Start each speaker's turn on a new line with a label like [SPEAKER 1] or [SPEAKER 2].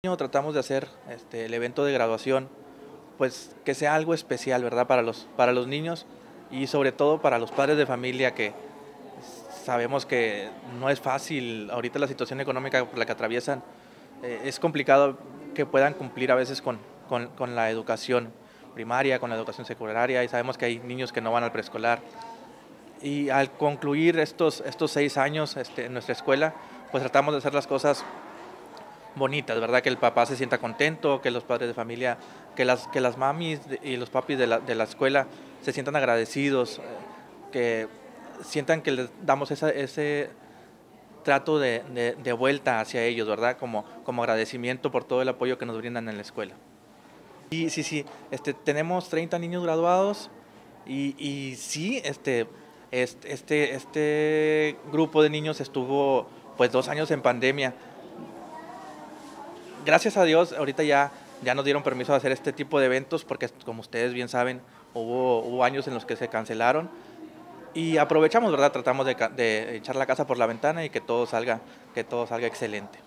[SPEAKER 1] Tratamos de hacer este, el evento de graduación, pues que sea algo especial, ¿verdad? Para los, para los niños y sobre todo para los padres de familia que sabemos que no es fácil, ahorita la situación económica por la que atraviesan, eh, es complicado que puedan cumplir a veces con, con, la educación primaria, con la educación secundaria y sabemos que hay niños que no van al preescolar. Y al concluir estos, estos seis años este, en nuestra escuela, pues tratamos de hacer las cosas bonitas, ¿verdad? Que el papá se sienta contento, que los padres de familia, que las, que las mamis y los papis de la, de la escuela se sientan agradecidos, eh, que sientan que les damos ese trato de, de, vuelta hacia ellos, ¿verdad? Como, como agradecimiento por todo el apoyo que nos brindan en la escuela. Y sí, sí, este, tenemos 30 niños graduados y, y sí, este, este, este grupo de niños estuvo pues dos años en pandemia gracias a Dios, ahorita ya, ya nos dieron permiso de hacer este tipo de eventos porque, como ustedes bien saben, hubo, hubo años en los que se cancelaron. Y aprovechamos, ¿verdad? Tratamos de, de echar la casa por la ventana y que todo salga, que todo salga excelente.